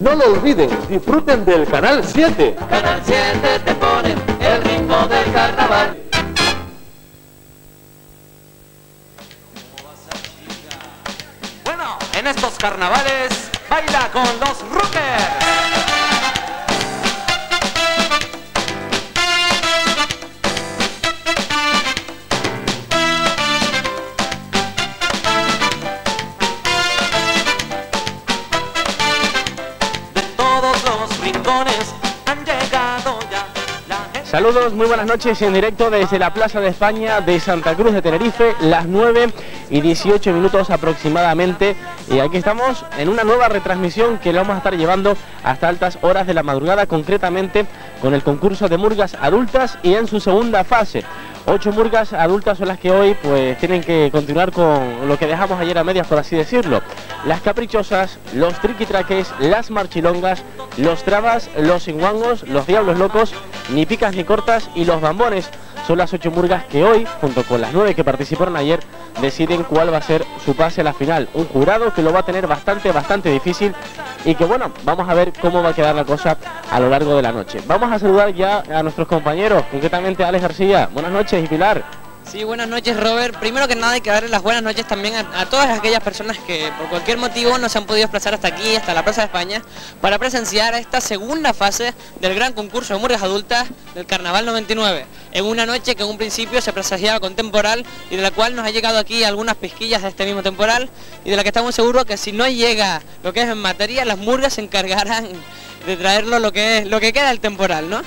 No lo olviden, disfruten del Canal 7. Canal 7 te pone el ritmo del carnaval. Bueno, en estos carnavales baila con los Saludos, muy buenas noches en directo desde la Plaza de España de Santa Cruz de Tenerife, las 9 y 18 minutos aproximadamente. Y aquí estamos en una nueva retransmisión que lo vamos a estar llevando hasta altas horas de la madrugada, concretamente con el concurso de murgas adultas y en su segunda fase. Ocho murgas adultas son las que hoy pues tienen que continuar con lo que dejamos ayer a medias, por así decirlo. Las caprichosas, los triquitraques, las marchilongas, los trabas, los inguangos, los diablos locos, ni picas ni cortas y los bambones. Son las ocho murgas que hoy, junto con las nueve que participaron ayer, deciden cuál va a ser su pase a la final. Un jurado que lo va a tener bastante, bastante difícil y que bueno, vamos a ver cómo va a quedar la cosa a lo largo de la noche. Vamos a saludar ya a nuestros compañeros, concretamente a Alex García. Buenas noches y Pilar. Sí, buenas noches Robert. Primero que nada hay que darle las buenas noches también a, todas aquellas personas que por cualquier motivo no se han podido desplazar hasta aquí, hasta la Plaza de España, para presenciar esta segunda fase del gran concurso de murgas adultas del Carnaval 99. En una noche que en un principio se presagiaba con temporal y de la cual nos ha llegado aquí algunas pesquillas de este mismo temporal y de la que estamos seguros que si no llega lo que es en materia, las murgas se encargarán de traerlo lo que es lo que queda del temporal, ¿no?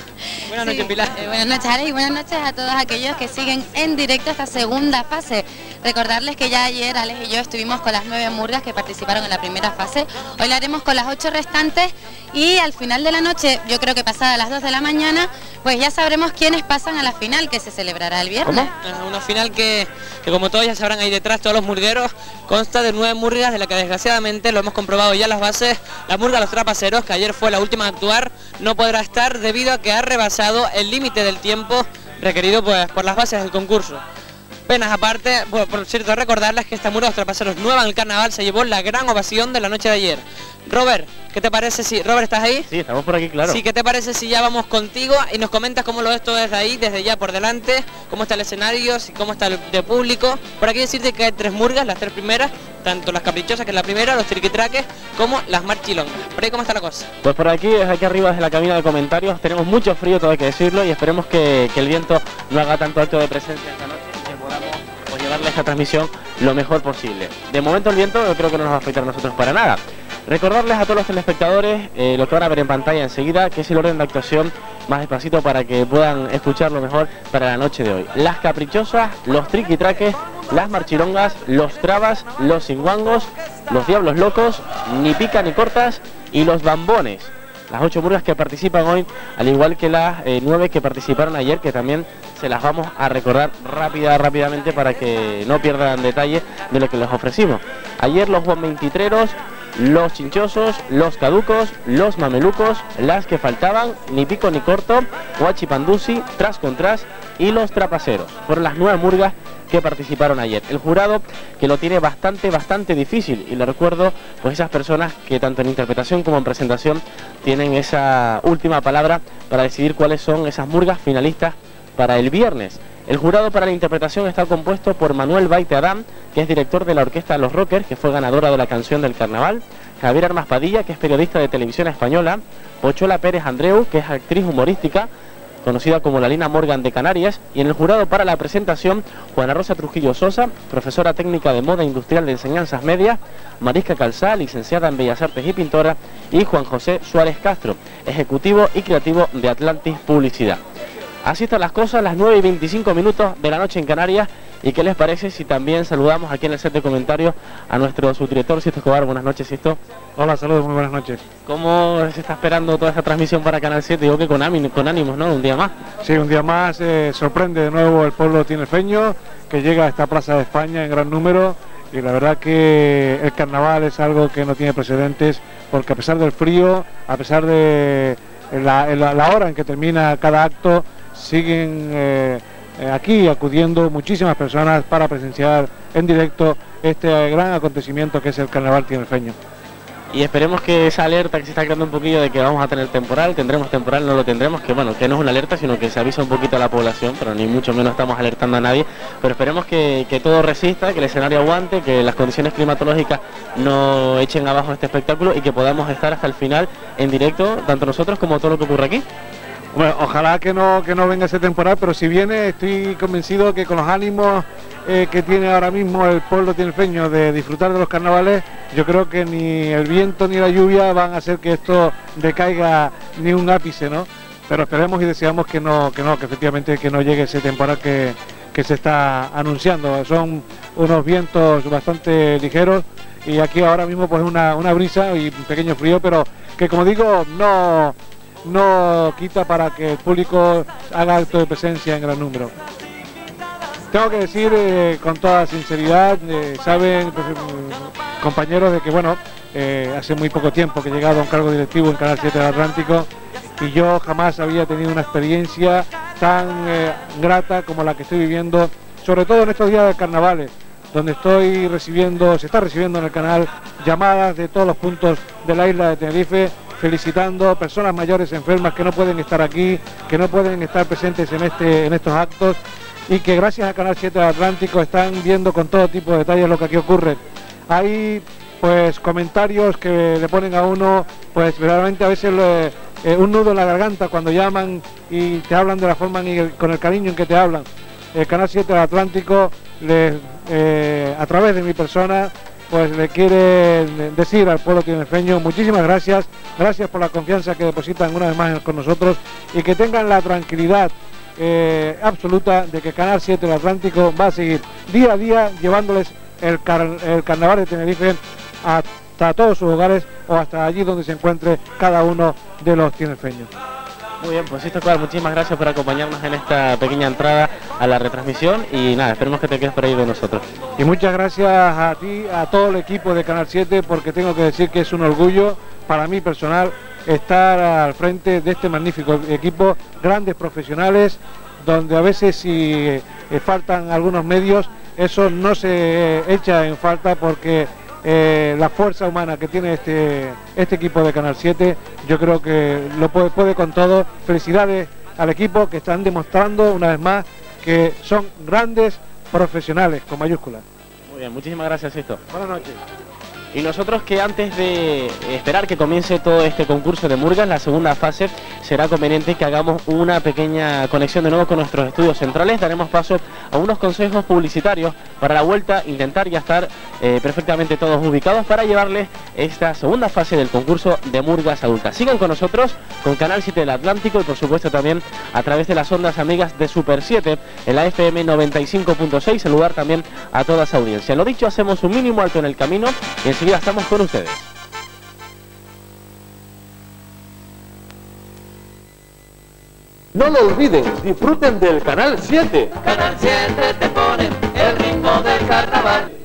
Buenas noches, Pilar. eh, buenas noches, Alex, y buenas noches a todos aquellos que siguen en directo esta segunda fase. Recordarles que ya ayer Alex y yo estuvimos con las nueve murgas que participaron en la primera fase. Hoy la haremos con las ocho restantes y al final de la noche, yo creo que pasada las 2 de la mañana, pues ya sabremos quiénes pasan a la final que se celebrará el viernes. Una final que, que como todos ya sabrán ahí detrás, todos los murgueros, consta de nueve murgas, de la que desgraciadamente lo hemos comprobado ya las bases, la murga Los Trapaceros, que ayer fue la última actuar, no podrá estar debido a que ha rebasado el límite del tiempo requerido pues, por las bases del concurso. Penas aparte, bueno, por cierto, recordarles que esta murga trapaceros nueva en el carnaval se llevó la gran ovación de la noche de ayer. Robert, ¿qué te parece si... Robert, ¿estás ahí? Sí, estamos por aquí, claro. Sí, ¿qué te parece si ya vamos contigo y nos comentas cómo lo ves todo desde ahí, desde ya por delante, cómo está el escenario, cómo está el de público? Por aquí decirte que hay tres murgas, las tres primeras, tanto las caprichosas, que es la primera, los triquitraques, como las marchilongas. Por ahí cómo está la cosa. Pues por aquí, desde aquí arriba, desde la cabina de comentarios, tenemos mucho frío, todo hay que decirlo, y esperemos que, que el viento no haga tanto acto de presencia esta noche llevarle esta transmisión lo mejor posible. De momento el viento creo que no nos va a afectar nosotros para nada. Recordarles a todos los telespectadores eh, lo que van a ver en pantalla enseguida, que es el orden de actuación más despacito para que puedan escucharlo mejor para la noche de hoy. Las caprichosas, los triquitraques, las marchirongas, los trabas, los singuangos, los diablos locos, ni pica ni cortas y los bambones. Las ocho murgas que participan hoy, al igual que las eh, nueve que participaron ayer, que también se las vamos a recordar rápida, rápidamente para que no pierdan detalle de lo que les ofrecimos. Ayer los bombintitreros, los chinchosos, los caducos, los mamelucos, las que faltaban, ni pico ni corto, guachipandusi, tras con tras y los trapaceros. Fueron las nueve murgas que participaron ayer. El jurado que lo tiene bastante, bastante difícil y le recuerdo pues esas personas que tanto en interpretación como en presentación tienen esa última palabra para decidir cuáles son esas murgas finalistas para el viernes. El jurado para la interpretación está compuesto por Manuel Baite Adán, que es director de la Orquesta Los Rockers, que fue ganadora de la canción del carnaval, Javier Armas Padilla, que es periodista de televisión española, Pochola Pérez Andreu, que es actriz humorística, conocida como la Lina Morgan de Canarias, y en el jurado para la presentación, Juana Rosa Trujillo Sosa, profesora técnica de moda industrial de enseñanzas medias, Marisca Calzá, licenciada en Bellas Artes y pintora, y Juan José Suárez Castro, ejecutivo y creativo de Atlantis Publicidad. Así están las cosas, las 9 y 25 minutos de la noche en Canarias. ¿Y qué les parece si también saludamos aquí en el set de comentarios a nuestro subdirector Sisto Escobar? Buenas noches, Sisto. Hola, saludos, muy buenas noches. ¿Cómo se está esperando toda esta transmisión para Canal 7? Digo que con, con ánimos, ¿no? Un día más. Sí, un día más eh, sorprende de nuevo el pueblo tinerfeño que llega a esta Plaza de España en gran número y la verdad que el carnaval es algo que no tiene precedentes porque a pesar del frío, a pesar de la, la- la hora en que termina cada acto, siguen eh, eh, aquí acudiendo muchísimas personas para presenciar en directo este gran acontecimiento que es el carnaval tinerfeño. Y esperemos que esa alerta que se está creando un poquillo de que vamos a tener temporal, tendremos temporal, no lo tendremos, que bueno, que no es una alerta, sino que se avisa un poquito a la población, pero ni mucho menos estamos alertando a nadie. Pero esperemos que, que todo resista, que el escenario aguante, que las condiciones climatológicas no echen abajo este espectáculo y que podamos estar hasta el final en directo, tanto nosotros como todo lo que ocurre aquí. Bueno, ojalá que no, que no venga ese temporal, pero si viene estoy convencido que con los ánimos eh, que tiene ahora mismo el pueblo tinerfeño de disfrutar de los carnavales, yo creo que ni el viento ni la lluvia van a hacer que esto decaiga ni un ápice, ¿no? Pero esperemos y deseamos que no, que no, que efectivamente que no llegue ese temporal que, que se está anunciando. Son unos vientos bastante ligeros y aquí ahora mismo pues una, una brisa y un pequeño frío, pero que como digo, no, no quita para que el público haga acto de presencia en gran número. Tengo que decir eh, con toda sinceridad, eh, saben pues, mm, compañeros de que bueno, eh, hace muy poco tiempo que he llegado a un cargo directivo en Canal 7 del Atlántico y yo jamás había tenido una experiencia tan eh, grata como la que estoy viviendo, sobre todo en estos días de carnavales, donde estoy recibiendo, se está recibiendo en el canal llamadas de todos los puntos de la isla de Tenerife felicitando personas mayores enfermas que no pueden estar aquí, que no pueden estar presentes en, este, en estos actos y que gracias a Canal 7 del Atlántico están viendo con todo tipo de detalles lo que aquí ocurre. Hay pues comentarios que le ponen a uno pues verdaderamente a veces eh, un nudo en la garganta cuando llaman y te hablan de la forma el- con el cariño en que te hablan. El Canal 7 del Atlántico eh, a través de mi persona pues le quiere decir al pueblo tinerfeño muchísimas gracias, gracias por la confianza que depositan una vez más con nosotros y que tengan la tranquilidad eh, absoluta de que Canal 7 del Atlántico va a seguir día a día llevándoles el, car- el carnaval de Tenerife hasta todos sus hogares o hasta allí donde se encuentre cada uno de los tinerfeños. Muy bien, pues esto claro, muchísimas gracias por acompañarnos en esta pequeña entrada a la retransmisión y nada, esperemos que te quedes por ahí de nosotros. Y muchas gracias a ti, a todo el equipo de Canal 7, porque tengo que decir que es un orgullo para mí personal estar al frente de este magnífico equipo, grandes profesionales, donde a veces si eh, faltan algunos medios, eso no se echa en falta porque eh, la fuerza humana que tiene este, este equipo de Canal 7, yo creo que lo puede, puede con todo. Felicidades al equipo que están demostrando una vez más que son grandes profesionales, con mayúsculas. Muy bien, muchísimas gracias, esto. Buenas noches. Y nosotros que antes de esperar que comience todo este concurso de murgas, la segunda fase, será conveniente que hagamos una pequeña conexión de nuevo con nuestros estudios centrales. Daremos paso a unos consejos publicitarios para la vuelta, intentar ya estar eh, perfectamente todos ubicados para llevarles esta segunda fase del concurso de murgas adultas. Sigan con nosotros con Canal 7 del Atlántico y por supuesto también a través de las ondas amigas de Super 7 en la FM 95.6. Saludar también a toda esa audiencia. Lo dicho, hacemos un mínimo alto en el camino y enseguida estamos con ustedes. No lo olviden, disfruten del Canal 7. Canal 7 te pone el ritmo del carnaval.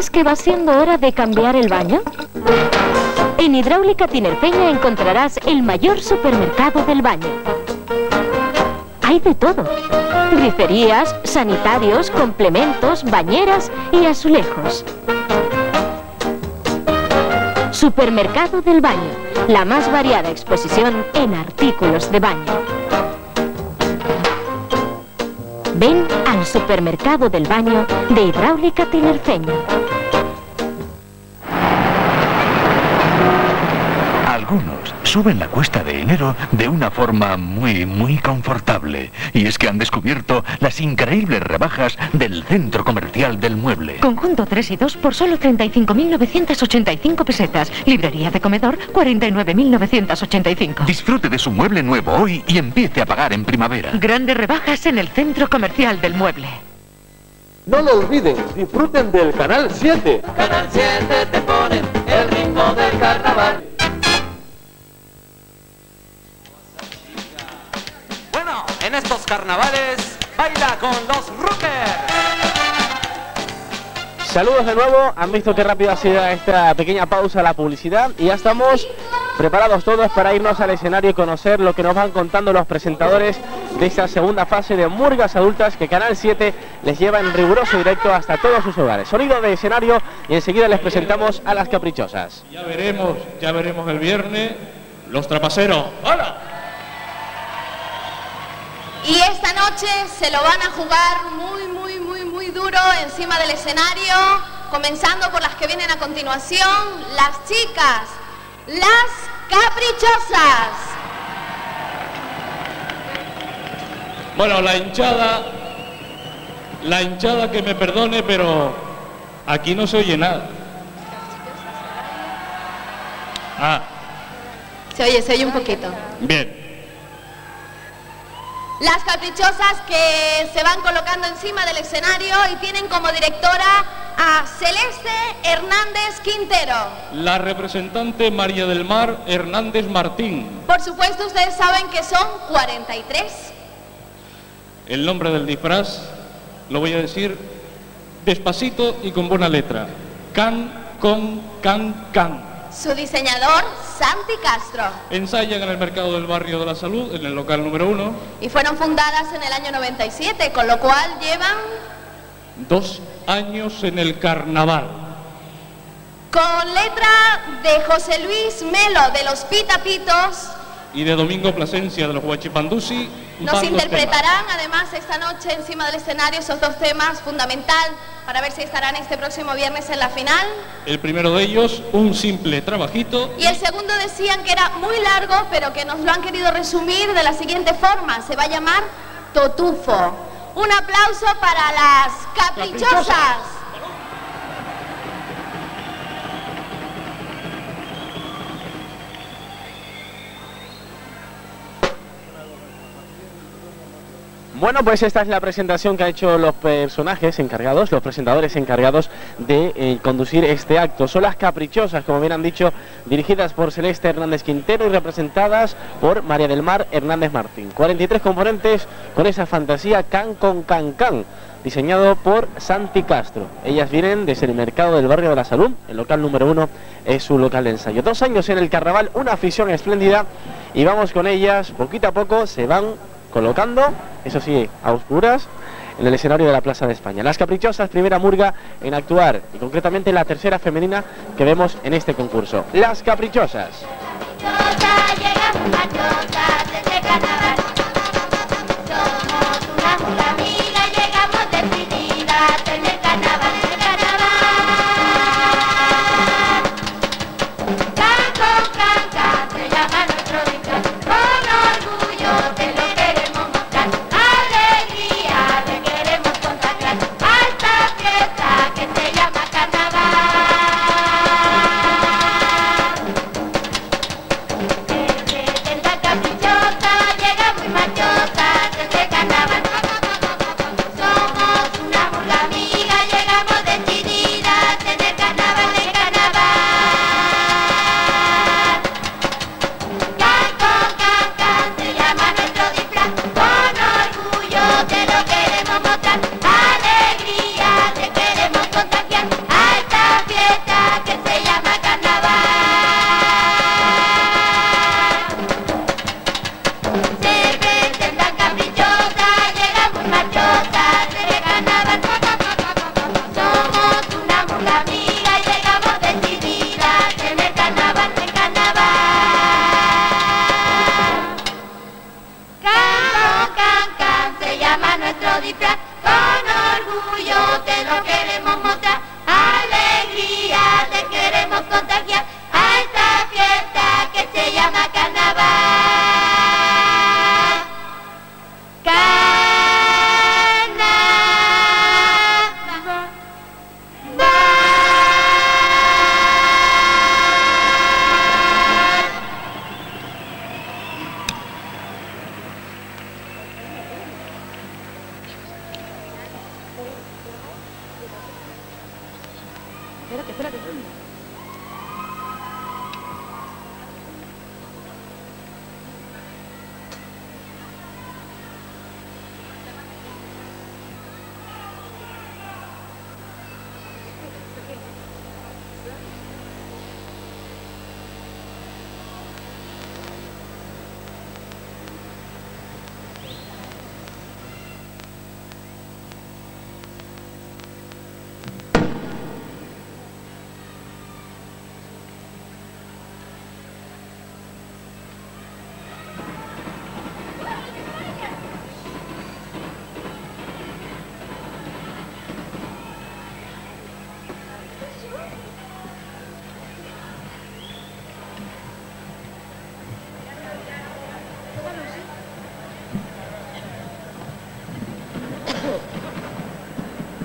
Crees que va siendo hora de cambiar el baño? En Hidráulica Tinerfeña encontrarás el mayor supermercado del baño. Hay de todo. Griferías, sanitarios, complementos, bañeras y azulejos. Supermercado del baño, la más variada exposición en artículos de baño. Ven al supermercado del baño de Hidráulica Tinerfeña. Suben la cuesta de enero de una forma muy, muy confortable. Y es que han descubierto las increíbles rebajas del Centro Comercial del Mueble. Conjunto 3 y 2 por solo 35.985 pesetas. Librería de comedor 49.985. Disfrute de su mueble nuevo hoy y empiece a pagar en primavera. Grandes rebajas en el Centro Comercial del Mueble. No lo olviden, disfruten del Canal 7. Canal 7 en estos carnavales, baila con los rockers. Saludos de nuevo, han visto qué rápido ha sido esta pequeña pausa la publicidad y ya estamos preparados todos para irnos al escenario y conocer lo que nos van contando los presentadores de esta segunda fase de Murgas Adultas que Canal 7 les lleva en riguroso directo hasta todos sus hogares. Sonido de escenario y enseguida les presentamos a las caprichosas. Ya veremos, ya veremos el viernes los trapaceros. ¡Hola! Y esta noche se lo van a jugar muy, muy, muy, muy duro encima del escenario, comenzando por las que vienen a continuación, las chicas, las caprichosas. Bueno, la hinchada, la hinchada que me perdone, pero aquí no se oye nada. Ah, Se oye, se oye un poquito. bien. Las caprichosas que se van colocando encima del escenario y tienen como directora a Celeste Hernández Quintero. La representante María del Mar Hernández Martín. Por supuesto, ustedes saben que son 43. El nombre del disfraz lo voy a decir despacito y con buena letra. Can, con, can, can. Su diseñador, Santi Castro. Ensayan en el mercado del barrio de la salud, en el local número uno, Y fueron fundadas en el año 97, con lo cual llevan dos años en el carnaval. con letra de José Luis Melo de los Pitapitos. Y de Domingo Plasencia de los Huachipandusi. Nos interpretarán además esta noche encima del escenario esos dos temas fundamental para ver si estarán este próximo viernes en la final. El primero de ellos, un simple trabajito. Y el segundo decían que era muy largo, pero que nos lo han querido resumir de la siguiente forma. Se va a llamar Totufo. Un aplauso para las caprichosas. Bueno, pues esta es la presentación que han hecho los personajes encargados, los presentadores encargados de eh, conducir este acto. Son las caprichosas, como bien han dicho, dirigidas por Celeste Hernández Quintero y representadas por María del Mar Hernández Martín. 43 componentes con esa fantasía can con can can, diseñado por Santi Castro. Ellas vienen desde el mercado del barrio de la Salud, el local número uno es su local de ensayo. Dos años en el carnaval, una afición espléndida y vamos con ellas, poquito a poco se van colocando, eso sí, a oscuras, en el escenario de la Plaza de España. Las caprichosas, primera murga en actuar, y concretamente la tercera femenina que vemos en este concurso. Las caprichosas.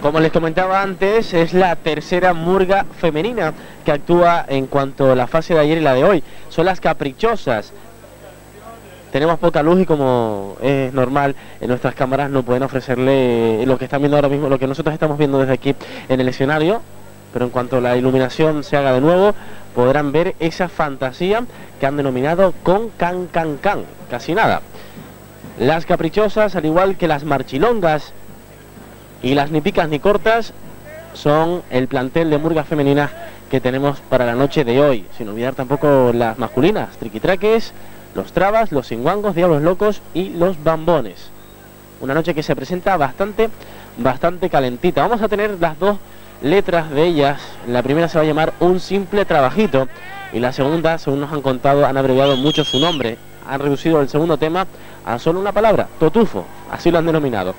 Como les comentaba antes, es la tercera murga femenina que actúa en cuanto a la fase de ayer y la de hoy. Son las caprichosas. Tenemos poca luz y como es normal, en nuestras cámaras no pueden ofrecerle lo que están viendo ahora mismo, lo que nosotros estamos viendo desde aquí en el escenario. Pero en cuanto la iluminación se haga de nuevo, podrán ver esa fantasía que han denominado con can can can. Casi nada. Las caprichosas, al igual que las marchilongas y las ni picas ni cortas son el plantel de murgas femeninas que tenemos para la noche de hoy. Sin olvidar tampoco las masculinas, triquitraques, los trabas, los singuangos, diablos locos y los bambones. Una noche que se presenta bastante, bastante calentita. Vamos a tener las dos letras de ellas. La primera se va a llamar Un simple trabajito y la segunda, según nos han contado, han abreviado mucho su nombre. Han reducido el segundo tema a solo una palabra, totufo, así lo han denominado.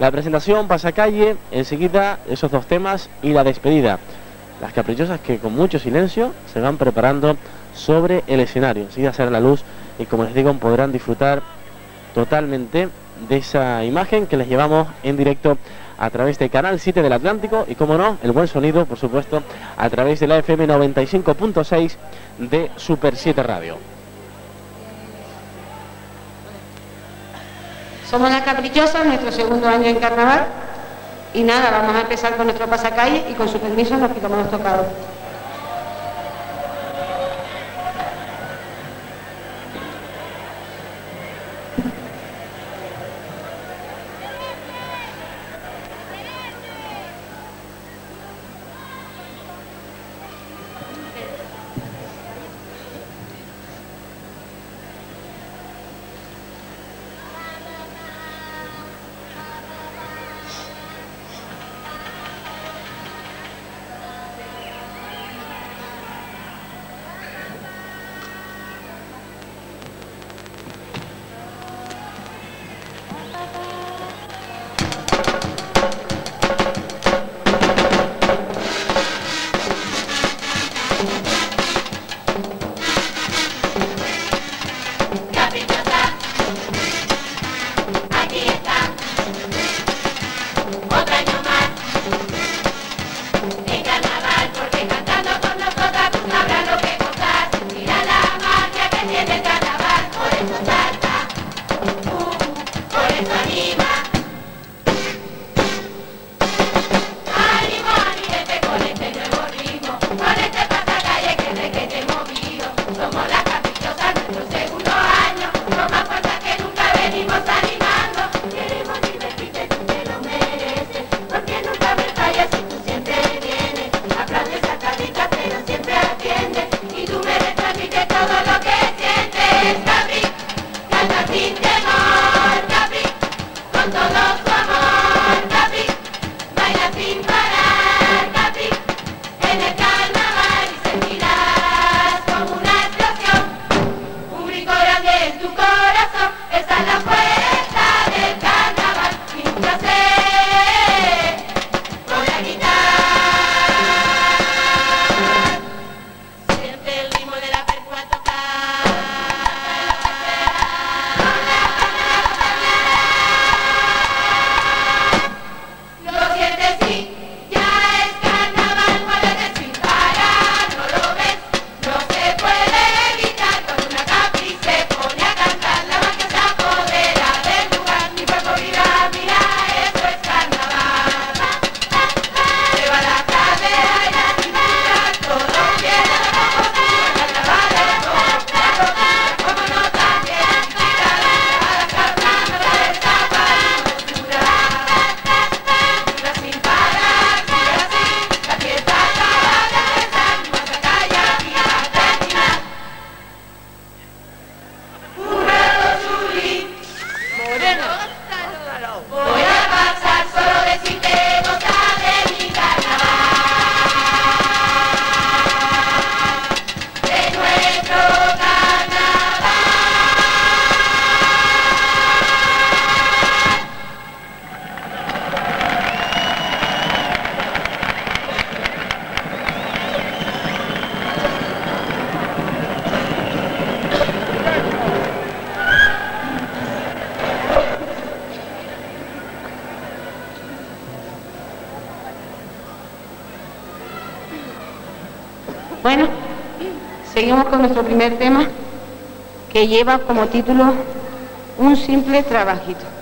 La presentación, pasacalle, enseguida esos dos temas y la despedida. Las caprichosas que con mucho silencio se van preparando sobre el escenario. Enseguida será la luz y como les digo podrán disfrutar totalmente de esa imagen que les llevamos en directo a través de Canal 7 del Atlántico y como no, el buen sonido por supuesto a través de la FM 95.6 de Super 7 Radio. Somos las caprichosas, nuestro segundo año en carnaval. Y nada, vamos a empezar con nuestro pasacalle y con su permiso nos quitamos los tocados. con nuestro primer tema que lleva como título Un simple trabajito.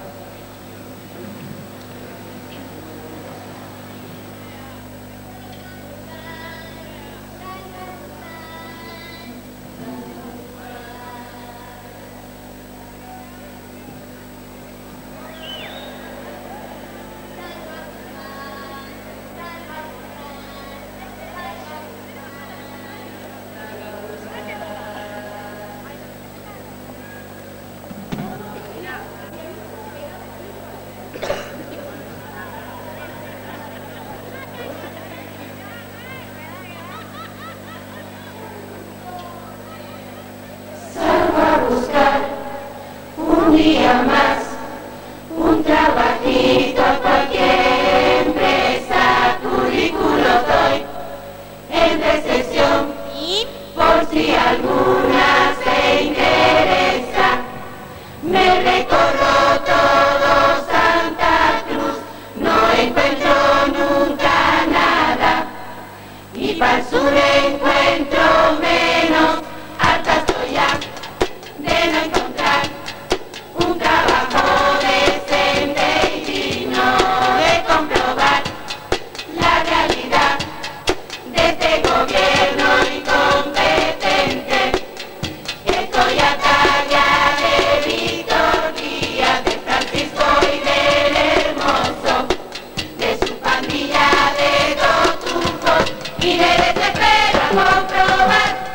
y debes de espera comprobar.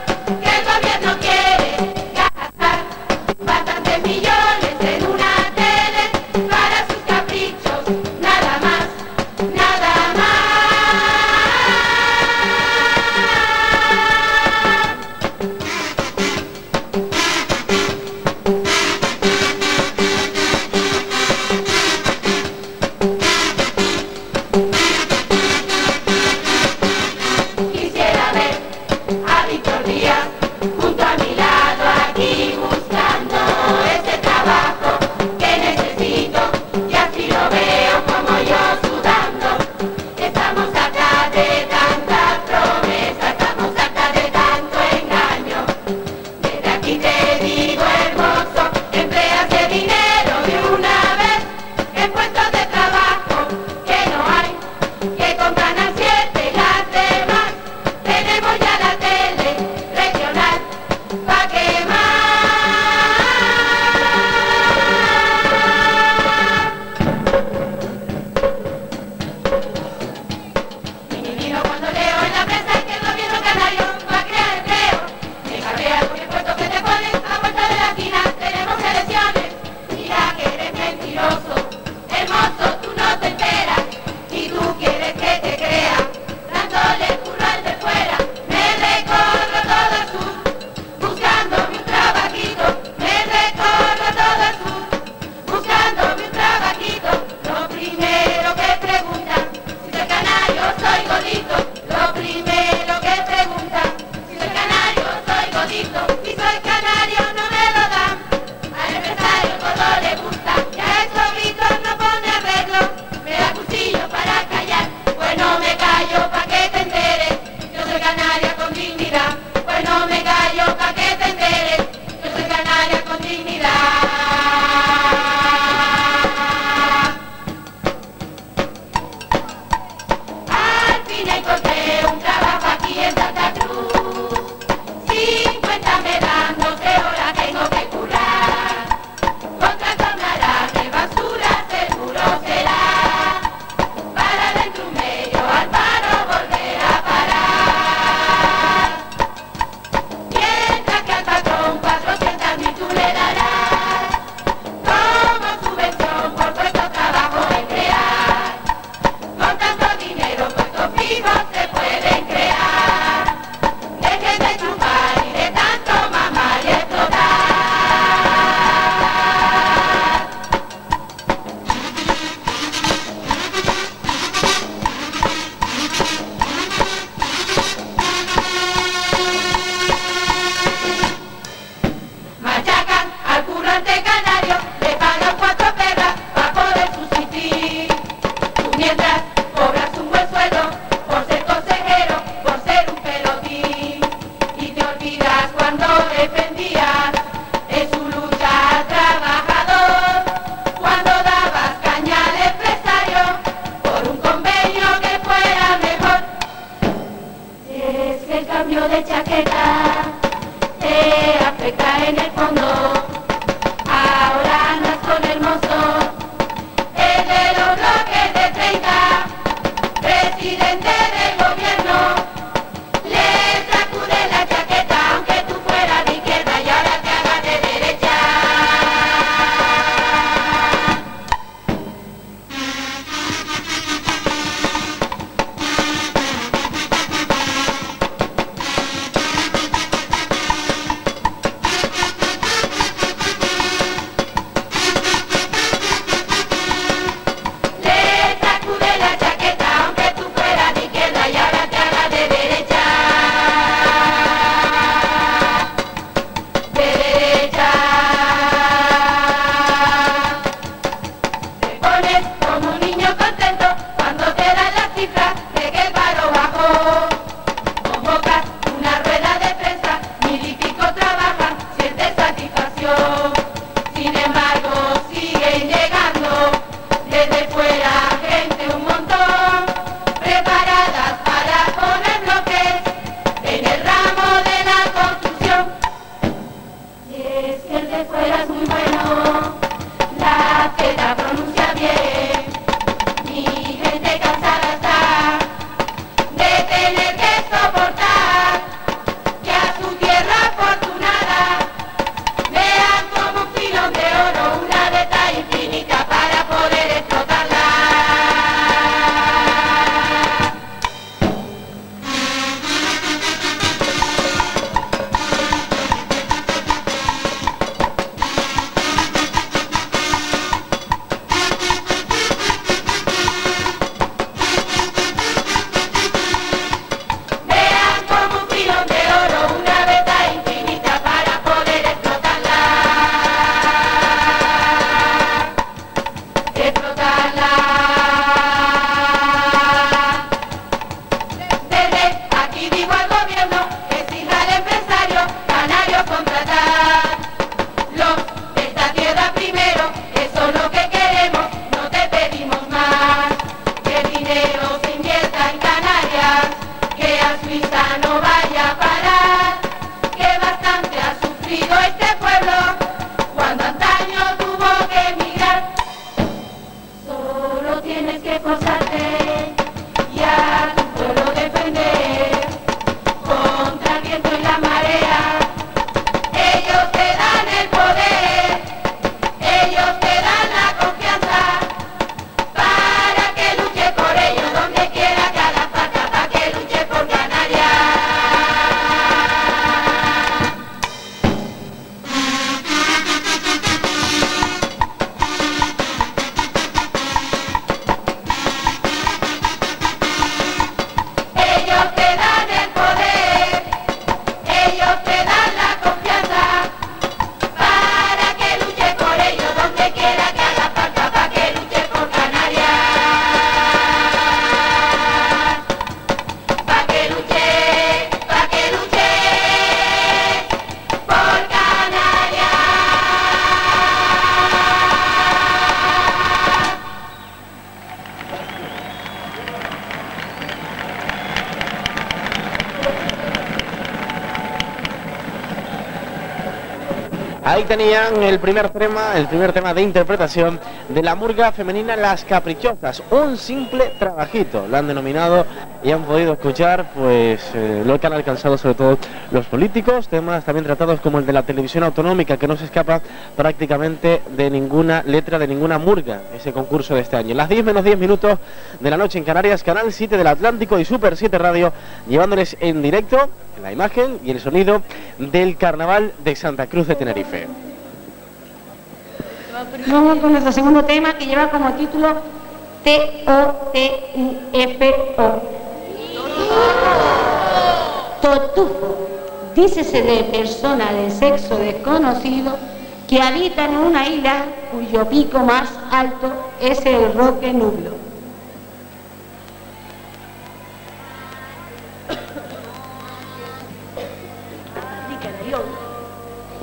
Ahí tenían el primer tema, el primer tema de interpretación de la murga femenina Las Caprichosas, un simple trabajito, lo han denominado y han podido escuchar pues eh, lo que han alcanzado sobre todo los políticos, temas también tratados como el de la televisión autonómica que no se escapa prácticamente de ninguna letra de ninguna murga, ese concurso de este año. Las 10 menos 10 minutos de la noche en Canarias, Canal 7 del Atlántico y Super 7 Radio, llevándoles en directo la imagen y el sonido del Carnaval de Santa Cruz de Tenerife. Vamos con nuestro segundo tema que lleva como título T-O-T-U-F-O. Totufo. Dícese de persona de sexo desconocido que habita en una isla cuyo pico más alto es el roque nublo.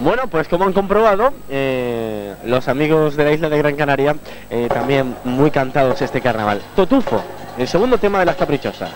Bueno, pues como han comprobado, eh, los amigos de la isla de Gran Canaria eh, también muy cantados este carnaval. Totufo, el segundo tema de las caprichosas.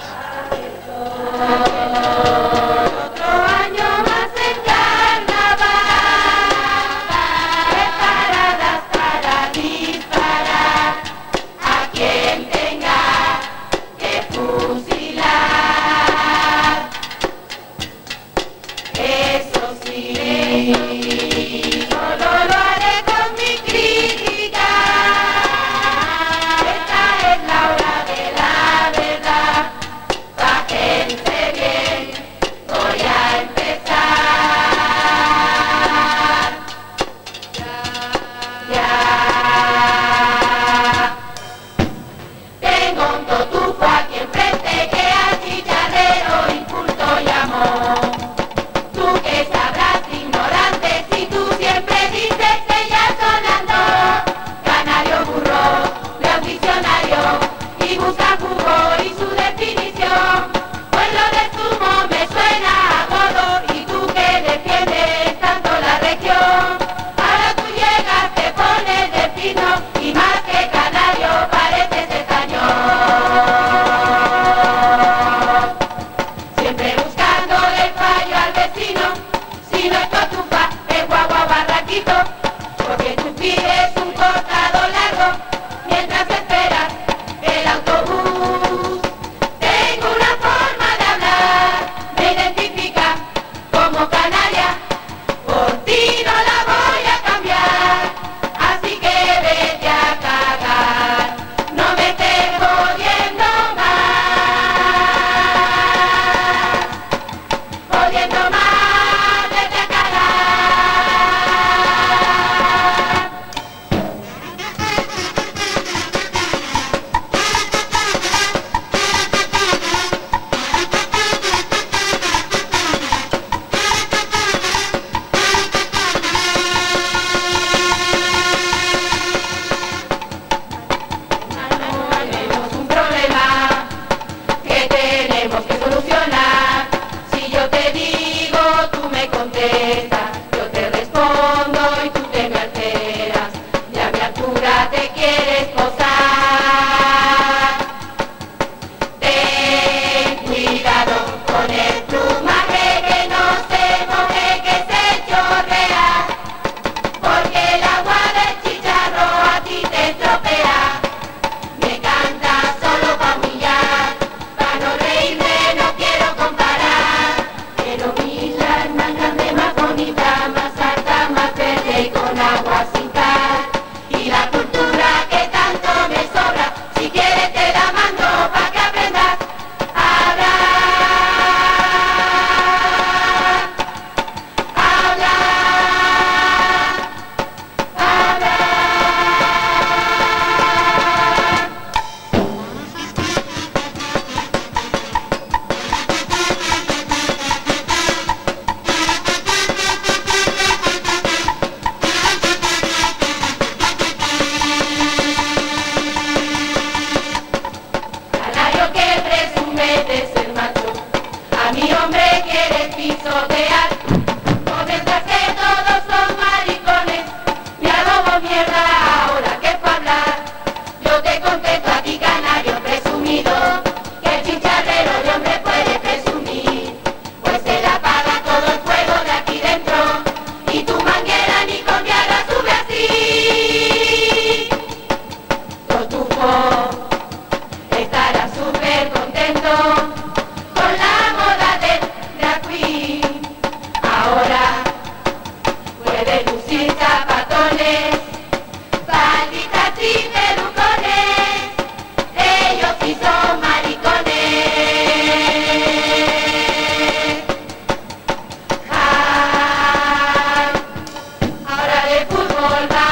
volva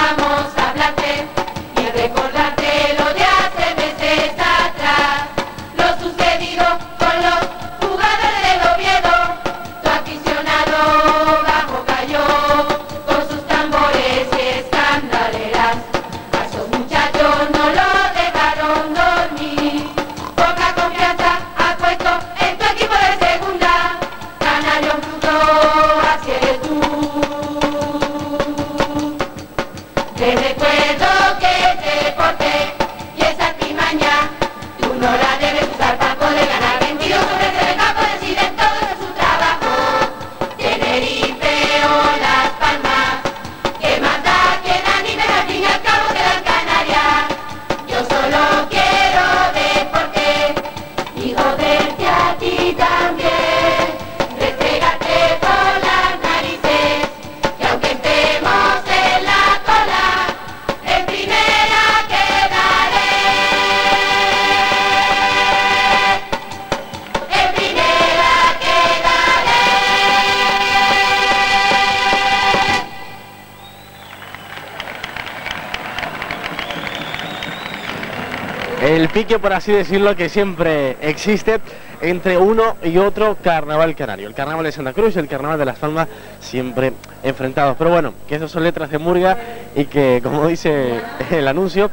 por así decirlo, que siempre existe entre uno y otro carnaval canario. El carnaval de Santa Cruz y el carnaval de Las Palmas siempre enfrentados. Pero bueno, que esas son letras de Murga y que, como dice el anuncio,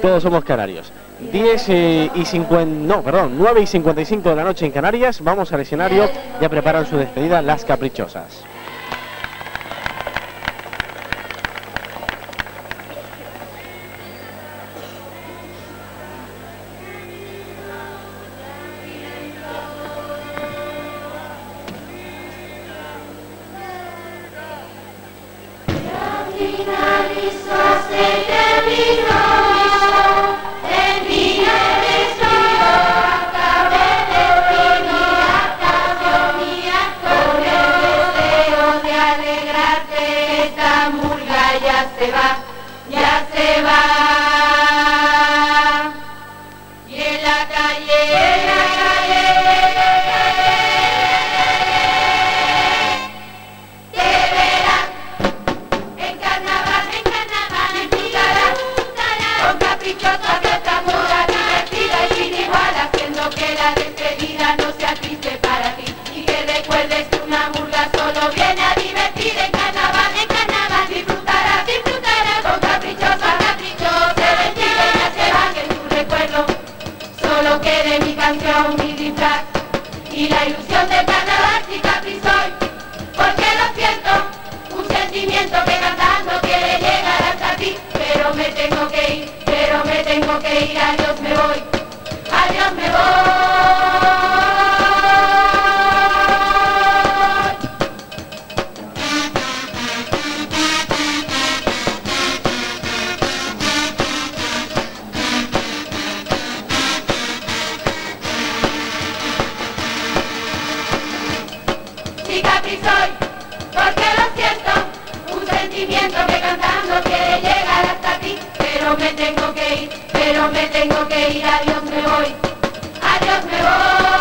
todos somos canarios. 10 eh, y 50, no, perdón, 9 y 55 de la noche en Canarias. Vamos al escenario, ya preparan su despedida las caprichosas. Solo quede mi canción, mi disfraz y la ilusión del carnaval si Capri soy, porque lo siento un sentimiento que cantando quiere llegar hasta ti, pero me tengo que ir, pero me tengo que ir, adiós me voy, adiós me voy. Me tengo que ir, adiós me voy, adiós me voy.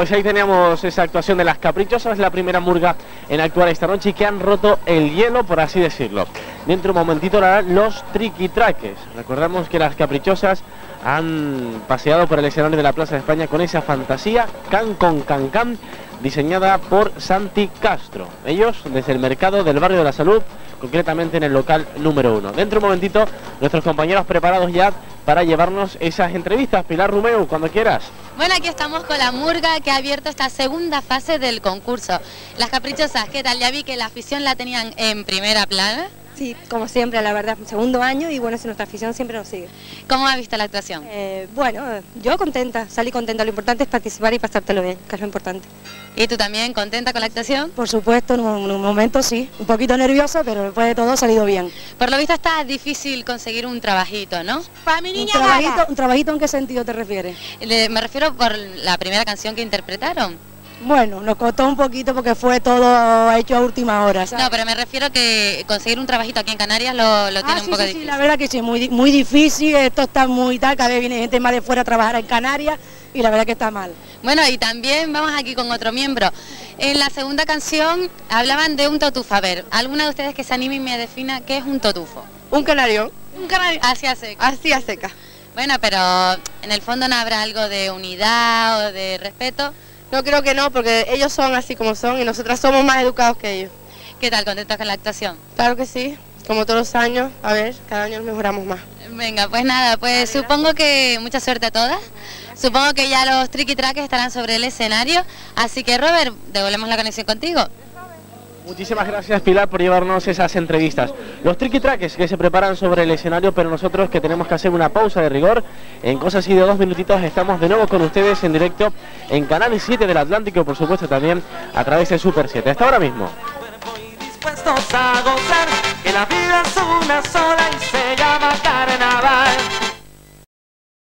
Pues ahí teníamos esa actuación de las caprichosas, la primera murga en actuar esta noche y que han roto el hielo, por así decirlo. Dentro de un momentito lo harán los triquitraques. Recordamos que las caprichosas han paseado por el escenario de la Plaza de España con esa fantasía, can con can can, diseñada por Santi Castro. Ellos desde el mercado del barrio de la salud, concretamente en el local número uno. Dentro de un momentito, nuestros compañeros preparados ya para llevarnos esas entrevistas. Pilar Rumeu, cuando quieras. Bueno, aquí estamos con la Murga que ha abierto esta segunda fase del concurso. Las caprichosas, ¿qué tal? Ya vi que la afición la tenían en primera plana. Sí, como siempre, la verdad, segundo año y bueno, si nuestra afición siempre nos sigue. ¿Cómo ha visto la actuación? Eh, bueno, yo contenta, salí contenta, lo importante es participar y pasártelo bien, que es lo importante. ¿Y tú también contenta con la actuación? Por supuesto, en un, en un momento sí, un poquito nerviosa, pero después de todo ha salido bien. Por lo visto está difícil conseguir un trabajito, ¿no? Para mi ¿Un trabajito, ¿Un trabajito en qué sentido te refieres? Le- me refiero por la primera canción que interpretaron. Bueno, nos costó un poquito porque fue todo hecho a última hora, ¿sabes? No, pero me refiero que conseguir un trabajito aquí en Canarias lo, lo tiene Ah, un sí, poco sí, sí, difícil. la verdad que sí, muy, muy difícil, esto está muy tal, cada vez viene gente más de fuera a trabajar en Canarias y la verdad que está mal. Bueno, y también vamos aquí con otro miembro. En la segunda canción hablaban de un totufo. A ver, ¿alguna de ustedes que se anime y me defina qué es un totufo? Un canario. Un canario. Así a seca. Así a seca. Bueno, pero en el fondo no habrá algo de unidad o de respeto. No creo que no, porque ellos son así como son y nosotras somos más educados que ellos. ¿Qué tal? ¿Contentos con la actuación? Claro que sí, como todos los años, a ver, cada año mejoramos más. Venga, pues nada, pues supongo que mucha suerte a todas. Supongo que ya los tricky trackers estarán sobre el escenario. Así que Robert, devolvemos la conexión contigo. Muchísimas gracias Pilar por llevarnos esas entrevistas. Los tricky trackers que se preparan sobre el escenario, pero nosotros que tenemos que hacer una pausa de rigor. En cosas así de dos minutitos estamos de nuevo con ustedes en directo en Canal 7 del Atlántico, por supuesto también a través de Super 7. Hasta ahora mismo.